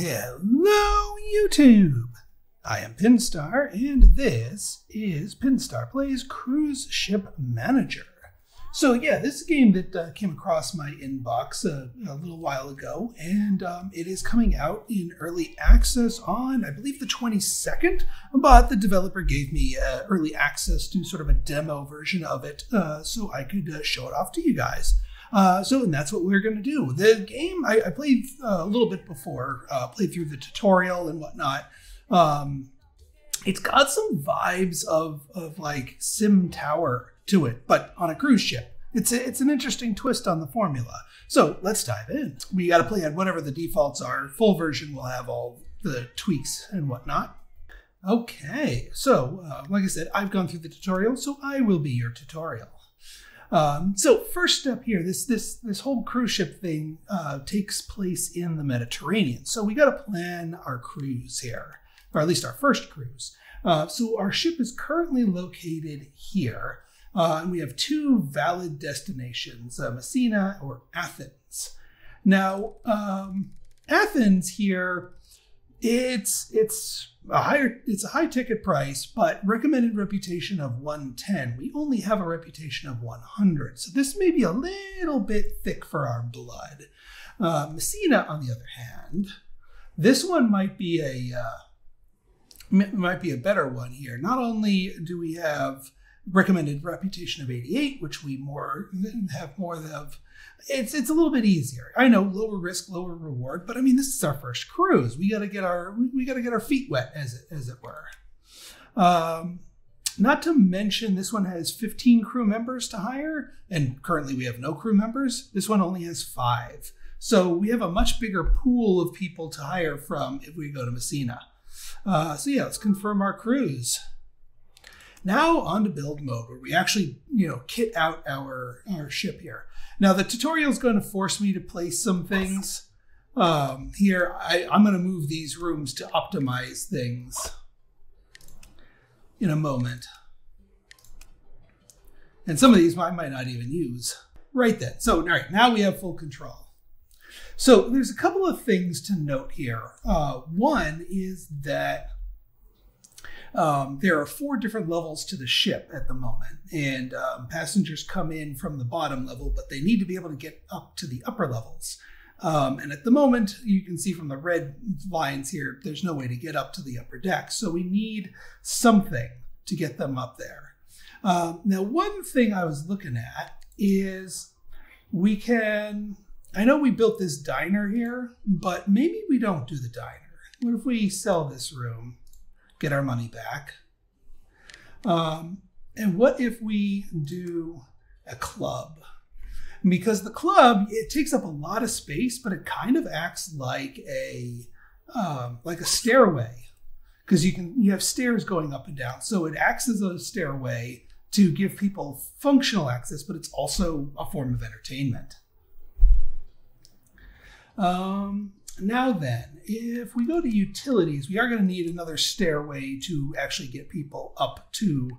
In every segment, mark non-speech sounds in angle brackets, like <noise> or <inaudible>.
Hello, YouTube! I am Pinstar, and this is Pinstar Plays Cruise Ship Manager. So, yeah, this is a game that uh, came across my inbox a, a little while ago, and um, it is coming out in early access on, I believe, the 22nd. But the developer gave me uh, early access to sort of a demo version of it uh, so I could uh, show it off to you guys. Uh, so, and that's what we're going to do. The game I, I played uh, a little bit before, uh, played through the tutorial and whatnot. Um, it's got some vibes of of like Sim Tower to it, but on a cruise ship. It's a, it's an interesting twist on the formula. So let's dive in. We got to play at whatever the defaults are. Full version will have all the tweaks and whatnot. Okay, so uh, like I said, I've gone through the tutorial, so I will be your tutorial. Um, so first step here, this this this whole cruise ship thing uh, takes place in the Mediterranean. So we got to plan our cruise here, or at least our first cruise. Uh, so our ship is currently located here, uh, and we have two valid destinations: uh, Messina or Athens. Now, um, Athens here, it's it's a higher it's a high ticket price, but recommended reputation of 110. We only have a reputation of 100, so this may be a little bit thick for our blood. Uh, Messina, on the other hand, this one might be a uh, might be a better one here. Not only do we have recommended reputation of 88, which we more have more of. It's it's a little bit easier. I know lower risk, lower reward, but I mean this is our first cruise. We got to get our we got to get our feet wet, as it as it were. Um, not to mention, this one has 15 crew members to hire, and currently we have no crew members. This one only has five. So we have a much bigger pool of people to hire from if we go to Messina. Uh, so yeah, let's confirm our cruise. Now on to build mode, where we actually, you know, kit out our, our ship here. Now the tutorial is going to force me to place some things. Um, here, I, I'm going to move these rooms to optimize things in a moment. And some of these I might not even use. Right then. So, all right, now we have full control. So there's a couple of things to note here. Uh, one is that um, there are four different levels to the ship at the moment, and um, passengers come in from the bottom level, but they need to be able to get up to the upper levels. Um, and at the moment, you can see from the red lines here, there's no way to get up to the upper deck. So we need something to get them up there. Um, now, one thing I was looking at is we can, I know we built this diner here, but maybe we don't do the diner. What if we sell this room get our money back. Um, and what if we do a club? Because the club it takes up a lot of space, but it kind of acts like a um, like a stairway because you can you have stairs going up and down, so it acts as a stairway to give people functional access, but it's also a form of entertainment. Um, now then, if we go to utilities, we are going to need another stairway to actually get people up to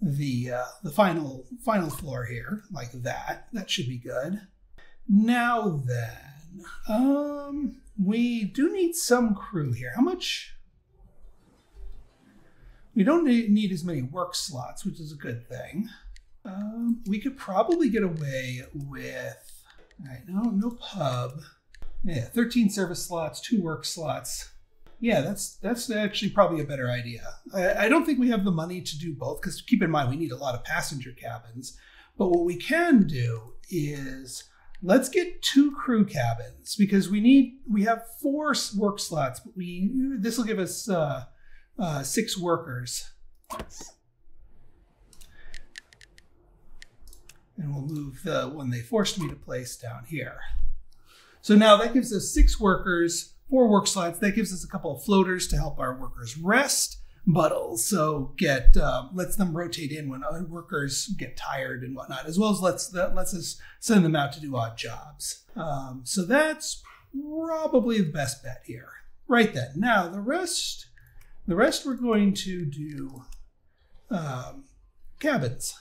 the uh, the final final floor here, like that. That should be good. Now then, um, we do need some crew here. How much? We don't need, as many work slots, which is a good thing. Um, we could probably get away with. All right, no, no pub. Yeah, 13 service slots, two work slots. Yeah, that's that's actually probably a better idea. I, I don't think we have the money to do both because keep in mind we need a lot of passenger cabins. But what we can do is let's get two crew cabins because we need we have four work slots, but we this will give us uh, uh, six workers. And we'll move the one they forced me to place down here. So now that gives us six workers, four work slots. That gives us a couple of floaters to help our workers rest, but also get uh, lets them rotate in when other workers get tired and whatnot, as well as lets that lets us send them out to do odd jobs. Um, so that's probably the best bet here. Right then. Now the rest, the rest we're going to do um, cabins.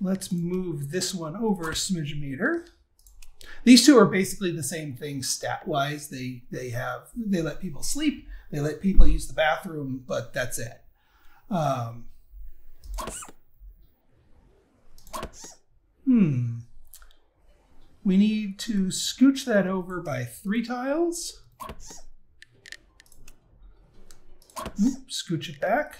Let's move this one over a smidge meter. These two are basically the same thing stat wise. They they have they let people sleep, they let people use the bathroom, but that's it. Um, hmm. We need to scooch that over by three tiles. Oop, scooch it back.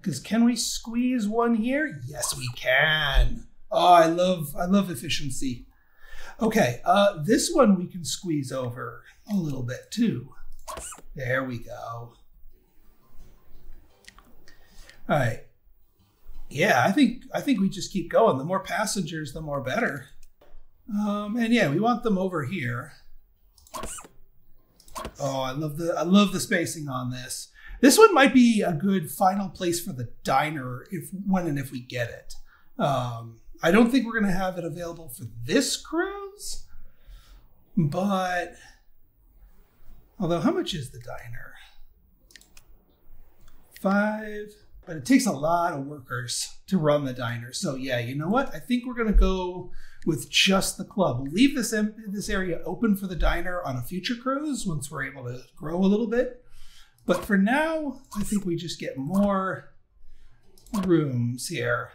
Because can we squeeze one here? Yes, we can. Oh, I love I love efficiency. Okay, uh, this one we can squeeze over a little bit too. There we go. All right. Yeah, I think I think we just keep going. The more passengers, the more better. Um, and yeah, we want them over here. Oh, I love the I love the spacing on this. This one might be a good final place for the diner if when and if we get it. Um, I don't think we're going to have it available for this cruise, but although how much is the diner? Five, but it takes a lot of workers to run the diner. So yeah, you know what? I think we're going to go with just the club. We'll leave this this area open for the diner on a future cruise once we're able to grow a little bit. But for now, I think we just get more rooms here.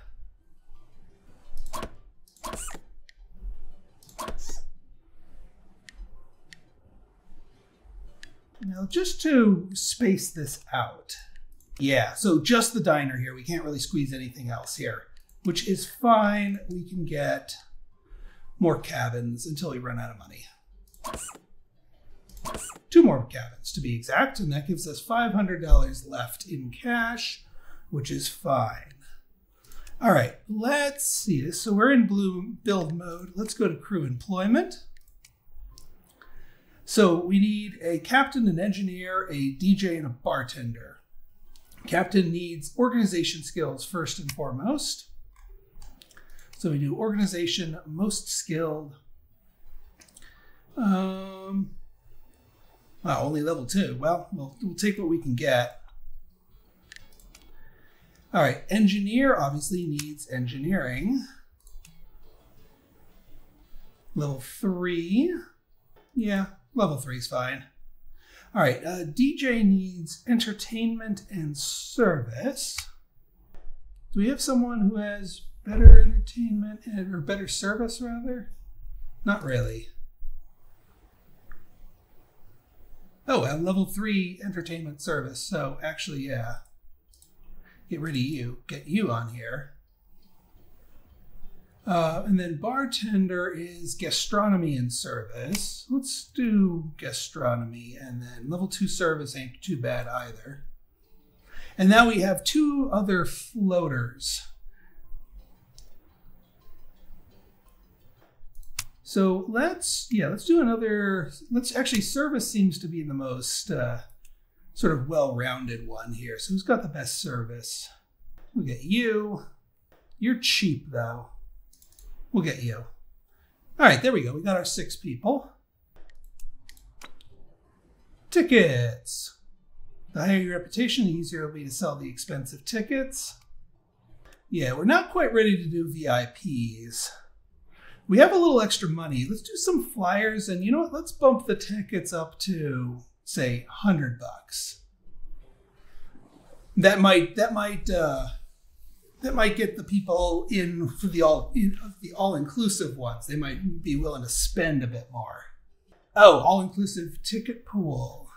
Now, just to space this out, yeah, so just the diner here. We can't really squeeze anything else here, which is fine. We can get more cabins until we run out of money. Two more cabins to be exact, and that gives us $500 left in cash, which is fine. All right, let's see. So we're in blue build mode. Let's go to crew employment. So we need a captain, an engineer, a DJ, and a bartender. Captain needs organization skills first and foremost. So we do organization, most skilled. Um, wow, only level two. Well, well, we'll take what we can get. All right, engineer obviously needs engineering. Level three. Yeah, level three is fine. All right, uh, DJ needs entertainment and service. Do we have someone who has better entertainment or better service, rather? Not really. Oh, a level three entertainment service. So actually, yeah. Get rid of you. Get you on here. Uh, and then bartender is gastronomy and service. Let's do gastronomy, and then level two service ain't too bad either. And now we have two other floaters. So let's, yeah, let's do another, let's actually, service seems to be the most uh, sort of well-rounded one here. So who's got the best service? We'll get you. You're cheap though. We'll get you. All right, there we go. We got our six people. Tickets. The higher your reputation, the easier it'll be to sell the expensive tickets. Yeah, we're not quite ready to do VIPs. We have a little extra money. Let's do some flyers, and you know what? Let's bump the tickets up to say hundred bucks. That might that might uh, that might get the people in for the all in, the all inclusive ones. They might be willing to spend a bit more. Oh, all inclusive ticket pool.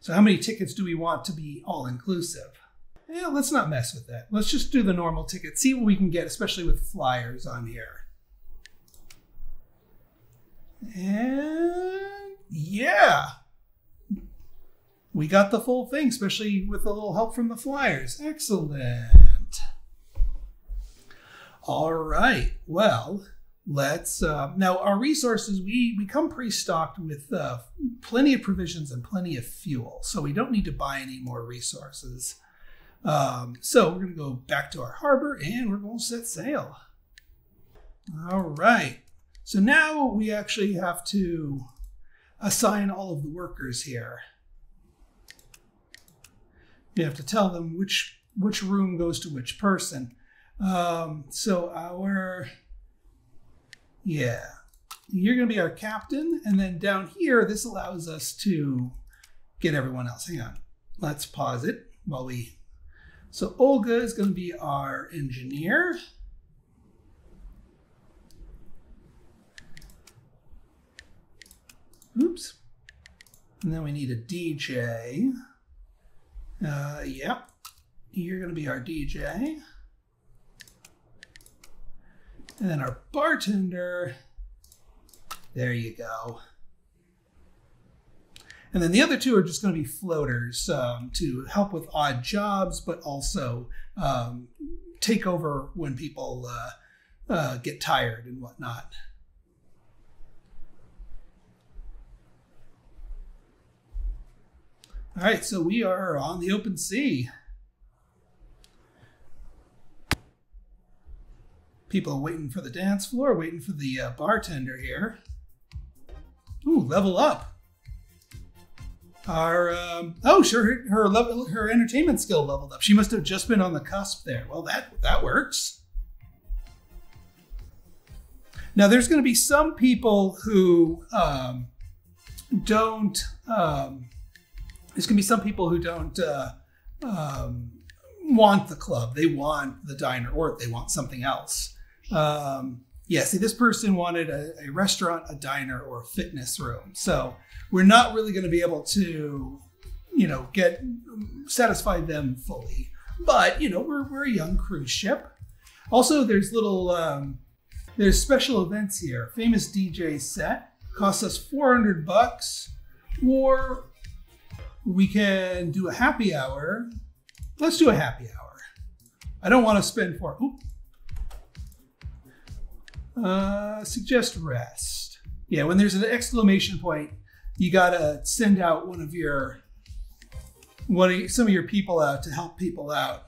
So how many tickets do we want to be all inclusive? Yeah, let's not mess with that. Let's just do the normal ticket. See what we can get, especially with flyers on here. And yeah, we got the full thing, especially with a little help from the flyers. Excellent. All right. Well, let's uh, now our resources we we come pre-stocked with uh, plenty of provisions and plenty of fuel so we don't need to buy any more resources um, so we're going to go back to our harbor and we're going to set sail all right so now we actually have to assign all of the workers here You have to tell them which which room goes to which person um, so our Yeah. You're going to be our captain. And then down here, this allows us to get everyone else. Hang on. Let's pause it while we. So Olga is going to be our engineer. Oops. And then we need a DJ. Uh, yep. You're going to be our DJ. And then our bartender. There you go. And then the other two are just going to be floaters um, to help with odd jobs, but also um, take over when people uh, uh, get tired and whatnot. All right, so we are on the open sea. People waiting for the dance floor, waiting for the uh, bartender here. Ooh, level up. Our um, oh, sure, her, her level, her entertainment skill leveled up. She must have just been on the cusp there. Well, that that works. Now, there's going to be some people who um, don't um, there's going to be some people who don't uh, um, want the club. They want the diner or they want something else. Um, yeah, see, this person wanted a, a, restaurant, a diner, or a fitness room. So we're not really going to be able to, you know, get satisfy them fully. But you know, we're we're a young cruise ship. Also, there's little um, there's special events here. Famous DJ set costs us 400 bucks, or we can do a happy hour. Let's do a happy hour. I don't want to spend for. Uh, suggest rest. Yeah, when there's an exclamation point, you gotta send out one of your one of some of your people out to help people out.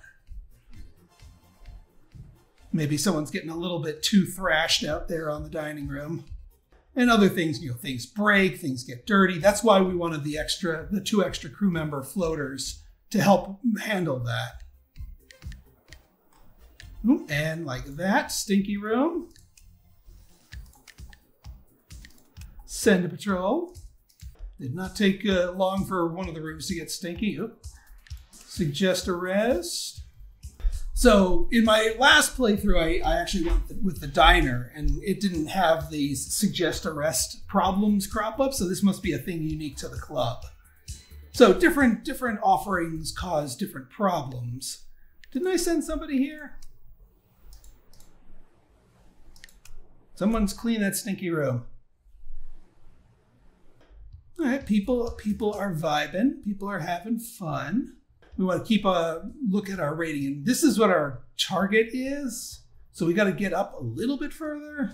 Maybe someone's getting a little bit too thrashed out there on the dining room and other things, you know, things break, things get dirty. That's why we wanted the extra, the two extra crew member floaters to help handle that. And like that, stinky room. Send a patrol. Did not take uh, long for one of the rooms to get stinky. Oop. Suggest a rest. So in my last playthrough, I, I actually went with the diner, and it didn't have these suggest arrest problems crop up. So this must be a thing unique to the club. So different different offerings cause different problems. Didn't I send somebody here? Someone's clean that stinky room. All right, people people are vibing. People are having fun we want to keep a look at our rating. And this is what our target is. So we got to get up a little bit further.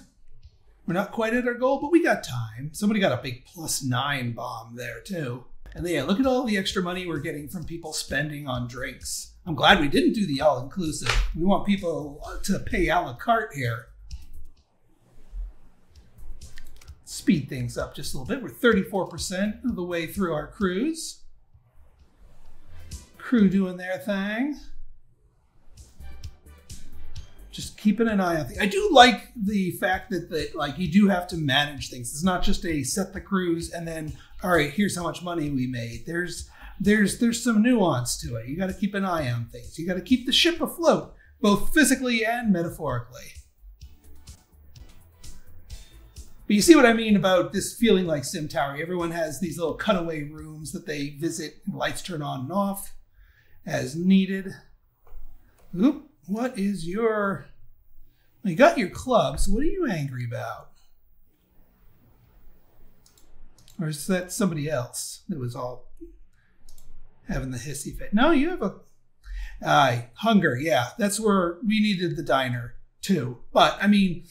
We're not quite at our goal, but we got time. Somebody got a big plus nine bomb there too. And yeah, look at all the extra money we're getting from people spending on drinks. I'm glad we didn't do the all inclusive. We want people to pay a la carte here. Speed things up just a little bit. We're 34% of the way through our cruise crew doing their thing. Just keeping an eye on things. I do like the fact that that like you do have to manage things. It's not just a set the crews and then all right, here's how much money we made. There's there's there's some nuance to it. You got to keep an eye on things. You got to keep the ship afloat, both physically and metaphorically. But you see what I mean about this feeling like Sim Tower. Everyone has these little cutaway rooms that they visit, lights turn on and off as needed. Oop, what is your. You got your clubs. What are you angry about? Or is that somebody else that was all having the hissy fit? No, you have a. Uh, hunger, yeah. That's where we needed the diner too. But I mean,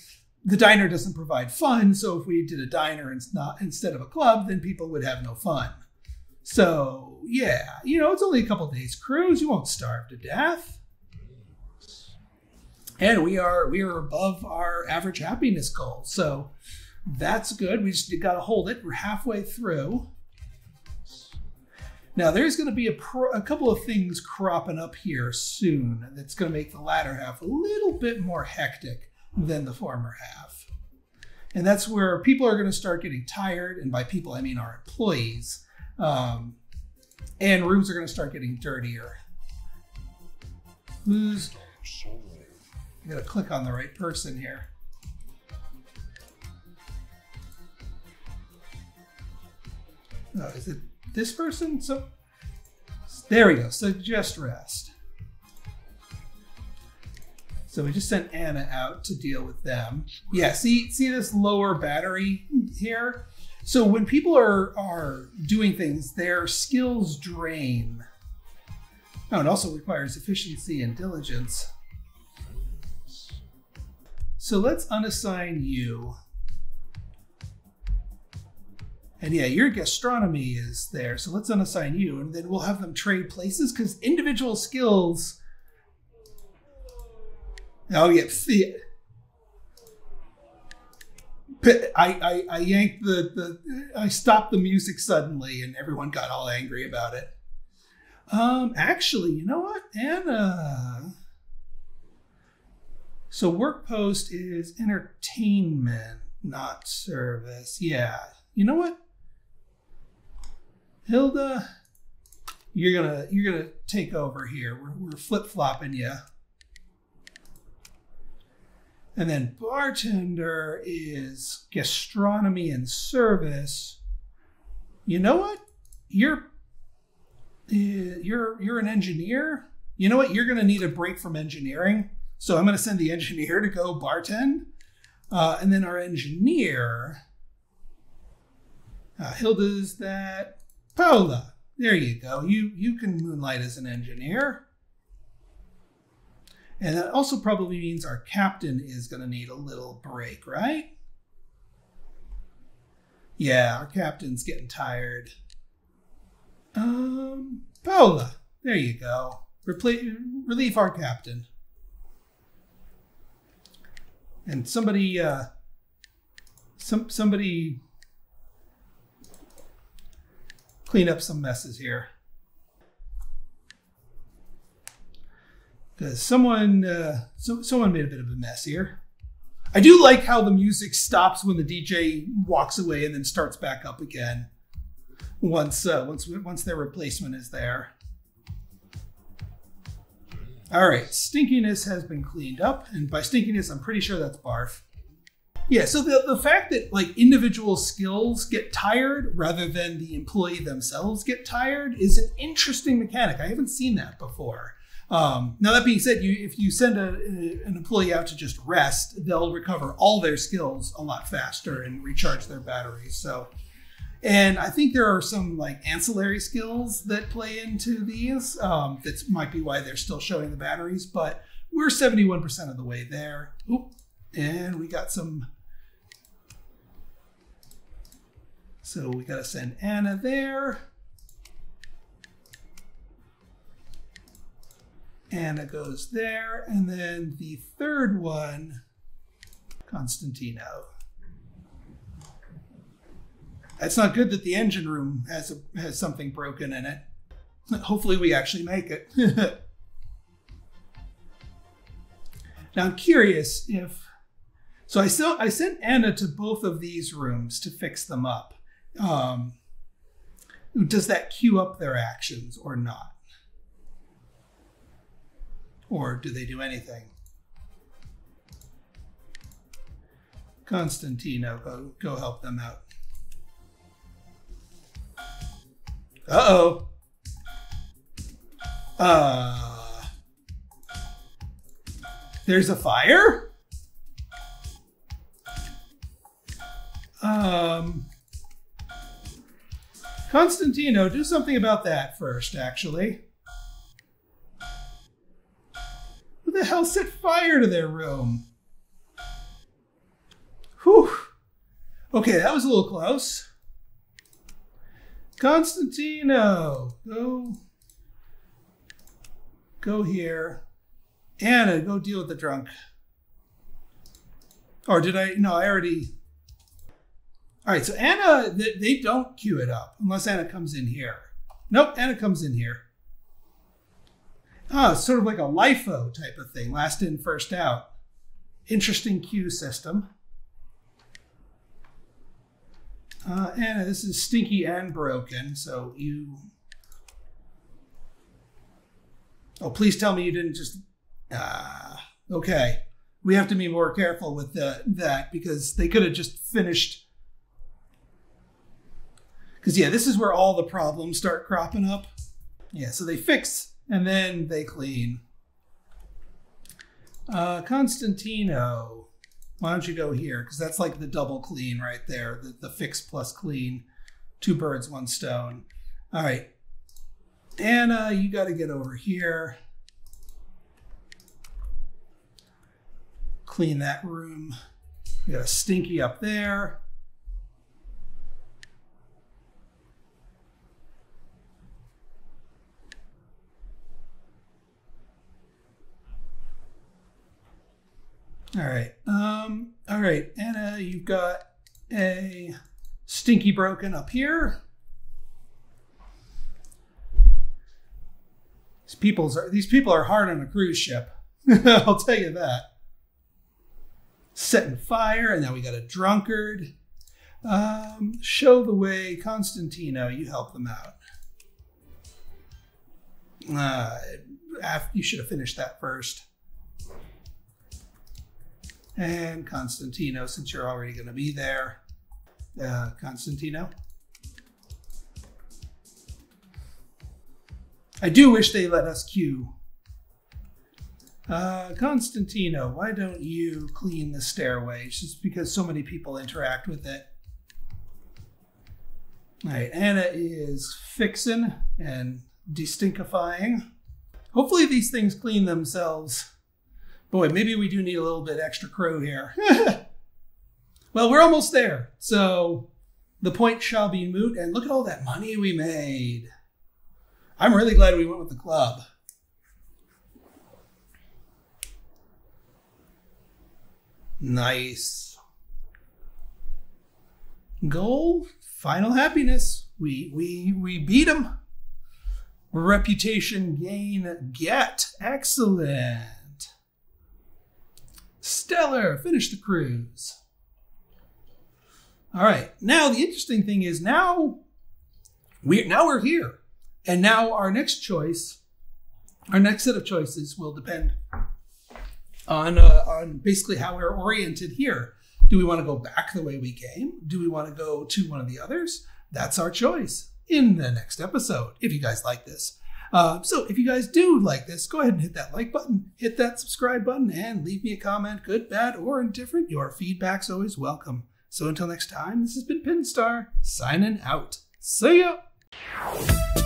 the diner doesn't provide fun. So if we did a diner and not instead of a club, then people would have no fun. So yeah, you know, it's only a couple days cruise. You won't starve to death. And we are we are above our average happiness goal. So that's good. We just got to hold it. We're halfway through. Now there's going to be a, pro, a couple of things cropping up here soon that's going to make the latter half a little bit more hectic than the former half. And that's where people are going to start getting tired. And by people, I mean our employees. Um, and rooms are going to start getting dirtier. Who's. I got to click on the right person here. Oh, is it this person? So there we go. Suggest rest. So we just sent Anna out to deal with them. Yeah, see see this lower battery here? So when people are are doing things, their skills drain. Oh, it also requires efficiency and diligence. So let's unassign you. And yeah, your gastronomy is there. So let's unassign you. And then we'll have them trade places because individual skills. Oh, yeah. I, I, I yanked the, the, I stopped the music suddenly and everyone got all angry about it. Um, actually, you know what? Anna. So work post is entertainment, not service. Yeah. You know what? Hilda, you're gonna you're gonna take over here. We're, we're flip flopping you. And then bartender is gastronomy and service. You know what? You're uh, you're you're an engineer. You know what? You're gonna need a break from engineering. So I'm gonna send the engineer to go bartend, uh, and then our engineer. Uh, Hilda's that Paula, there you go. You you can moonlight as an engineer. And that also probably means our captain is going to need a little break, right? Yeah, our captain's getting tired. Um, Paula, there you go. Repl- relieve our captain. And somebody, uh, some somebody clean up some messes here. Because someone, uh, so, someone made a bit of a mess here. I do like how the music stops when the DJ walks away and then starts back up again once uh, once once their replacement is there. All right, stinkiness has been cleaned up, and by stinkiness, I'm pretty sure that's barf. Yeah, so the, the fact that like individual skills get tired rather than the employee themselves get tired is an interesting mechanic. I haven't seen that before. Um, now that being said, you if you send a, an employee out to just rest, they'll recover all their skills a lot faster and recharge their batteries. So, and I think there are some like ancillary skills that play into these. Um, that might be why they're still showing the batteries, but we're 71% of the way there. Oop, and we got some So we got to send Anna there. Anna goes there. And then the third one, Constantino. It's not good that the engine room has a, has something broken in it. Hopefully we actually make it. <laughs> now I'm curious if so I still I sent Anna to both of these rooms to fix them up um, does that cue up their actions or not? Or do they do anything? Constantino, go, go help them out. Uh-oh. Uh, there's a fire? Um, Constantino, do something about that first, actually. Who the hell set fire to their room? Whew. Okay, that was a little close. Constantino, go. Go here. Anna, go deal with the drunk. Or did I? No, I already. All right, so Anna, they, they don't queue it up unless Anna comes in here. Nope, Anna comes in here. Oh, sort of like a LIFO type of thing, last in, first out. Interesting queue system. Uh, Anna, this is stinky and broken, so you. Oh, please tell me you didn't just. Ah, okay. We have to be more careful with the, that because they could have just finished. Because, yeah, this is where all the problems start cropping up. Yeah, so they fix and then they clean. Uh, Constantino, why don't you go here? Because that's like the double clean right there, the, the fix plus clean. Two birds, one stone. All right. Anna, you got to get over here. Clean that room. We got a stinky up there. All right. Um, all right. Anna, you've got a stinky broken up here. These people's are, these people are hard on a cruise ship. <laughs> I'll tell you that. Setting fire, and now we got a drunkard. Um, show the way, Constantino. You help them out. Uh, after, you should have finished that first and Constantino, since you're already going to be there. Uh, Constantino. I do wish they let us queue. Uh, Constantino, why don't you clean the stairway? just because so many people interact with it. All right, Anna is fixing and destinkifying. Hopefully these things clean themselves boy, maybe we do need a little bit extra crew here. <laughs> well, we're almost there. So the point shall be moot. And look at all that money we made. I'm really glad we went with the club. Nice. Goal, final happiness. We we we beat them. Reputation gain get. Excellent. Stellar. Finish the cruise. All right. Now the interesting thing is now we now we're here, and now our next choice, our next set of choices will depend on uh, on basically how we're oriented here. Do we want to go back the way we came? Do we want to go to one of the others? That's our choice in the next episode. If you guys like this. Uh, so if you guys do like this, go ahead and hit that like button, hit that subscribe button, and leave me a comment, good, bad, or indifferent. Your feedback's always welcome. So until next time, this has been Pinstar, signing out. See ya!